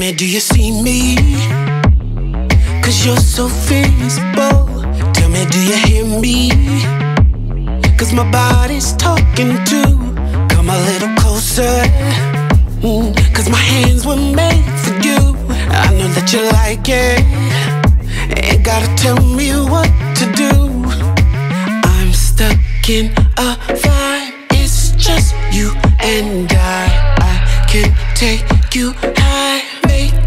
do you see me? Cause you're so visible. Tell me, do you hear me? Cause my body's talking too. Come a little closer. Mm, Cause my hands were made for you. I know that you like it. Ain't gotta tell me what to do. I'm stuck in a vibe. It's just you and I. I can take you high,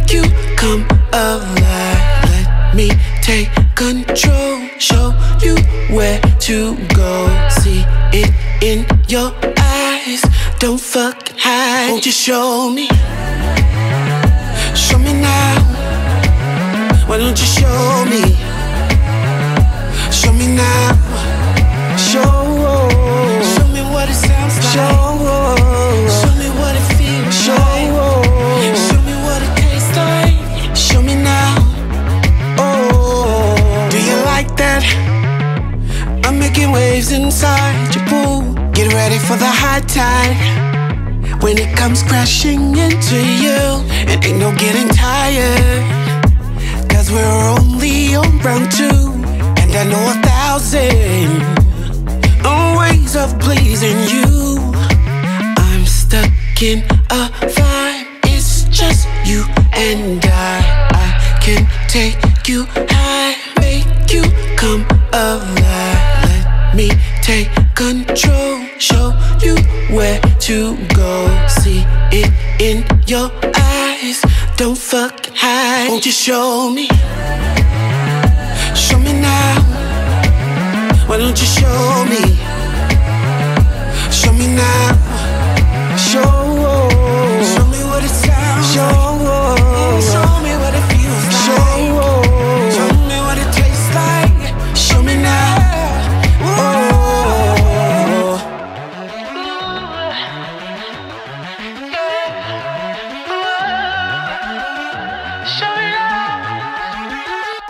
make you come alive. Let me take control, show you where to go. See it in your eyes. Don't fuck hide. Won't you show me? Show me now. Why don't you show me? Waves inside your pool. Get ready for the high tide. When it comes crashing into you, and ain't no getting tired. Cause we're only on round two, and I know a thousand ways of pleasing you. I'm stuck in a vibe, it's just you and I. I can take you high, make you come alive. Me take control, show you where to go. See it in your eyes, don't fuck hide. Won't you show me? Show me now. Why don't you show me?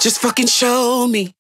Just fucking show me.